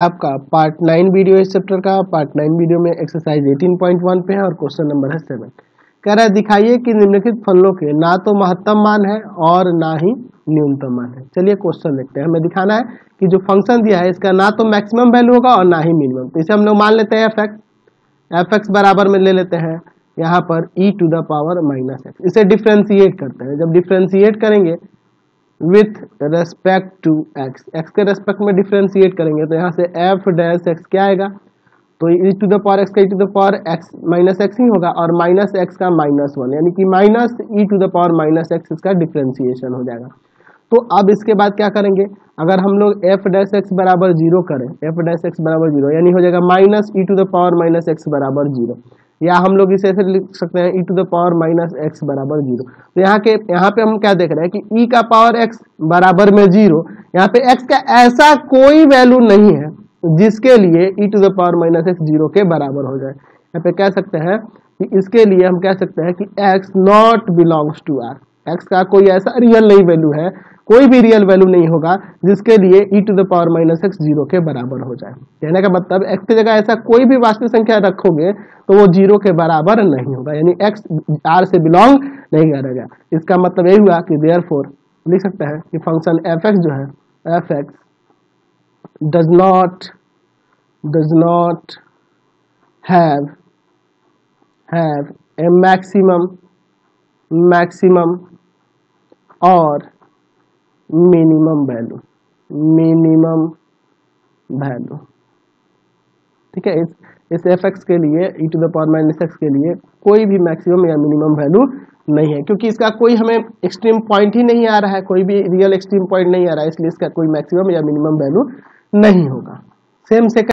आपका part nine video इस chapter का पार्ट नाइन वीडियो में एक्सरसाइज 18.1 पे है और क्वेश्चन नंबर है सेवन कह रहा है, दिखाइए कि निम्नलिखित फलों के ना तो महत्तम मान है और ना ही न्यूनतम मान है। चलिए क्वेश्चन देखते हैं। हमें दिखाना है कि जो फ़ंक्शन दिया है, इसका ना तो मैक्सिमम वैल्यू होगा और ना ही मिनिमम तो इसे हम लोग मान लेते हैं एफ़ एक्स एफ़ एक्स बराबर में ले लेते हैं। यहाँ पर e to the power minus x इसे डिफ्रेंशिएट करते हैं। जब डिफ्रेंशिएट करेंगे with respect to x x के रेस्पेक्ट में डिफ्रेंशिएट करेंगे तो यहाँ से एफ़ डैश एक्स क्या आएगा? तो e to the power x का e to the power x minus x ही होगा, और माइनस एक्स का माइनस वन यानी कि minus e to the power minus x इसका डिफ्रेंशिएशन हो जाएगा। तो अब इसके बाद क्या करेंगे? अगर हम लोग एफ़ डैश एक्स बराबर ज़ीरो करें एफ़ डैश एक्स बराबर ज़ीरो यानी हो जाएगा minus e to the power minus x बराबर ज़ीरो या हम लोग इसे ऐसे लिख सकते हैं e to the power minus x बराबर ज़ीरो तो यहाँ के, यहाँ पे हम क्या देख रहे हैं कि ई का पावर एक्स बराबर में ज़ीरो यहाँ पे एक्स का ऐसा कोई वैल्यू नहीं है जिसके लिए e to the power minus x zero के बराबर हो जाए। यहाँ पे कह सकते हैं कि इसके लिए हम कह सकते हैं कि x not belongs to R x का कोई ऐसा रियल नहीं वैल्यू है कोई भी रियल वैल्यू नहीं होगा, जिसके लिए e to the power minus x zero के बराबर हो जाए। कहने का मतलब एक्स की जगह ऐसा कोई भी वास्तविक संख्या रखोगे तो वो ज़ीरो के बराबर नहीं होगा। यानी एक्स आर से बिलोंग नहीं करेगा इसका मतलब यही हुआ कि देयर लिख सकते हैं कि फ़ंक्शन एफ़ एक्स जो है f x does not does not have have a maximum maximum और मिनिमम वैल्यू मिनिमम वैल्यू ठीक है, इस इस एफ़ एक्स के लिए e to the power minus x के लिए कोई भी मैक्सिमम या मिनिमम वैल्यू नहीं है, क्योंकि इसका कोई हमें एक्सट्रीम पॉइंट ही नहीं आ रहा है, कोई भी रियल एक्सट्रीम पॉइंट नहीं आ रहा है, इसलिए इसका कोई मैक्सिमम या मिनिमम वैल्यू नहीं होगा। सेम से